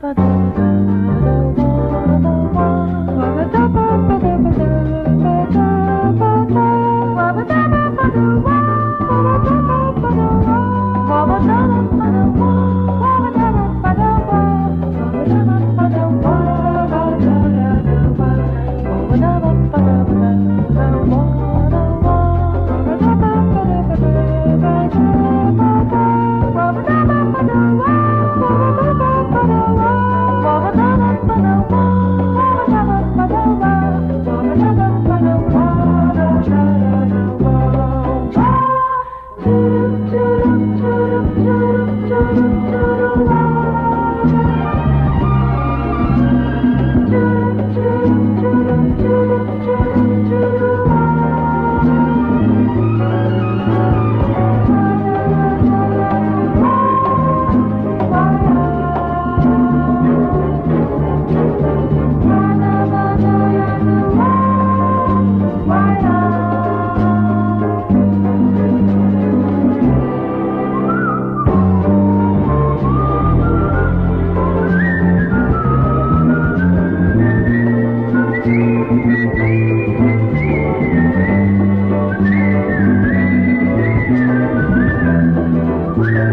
Bye. Thank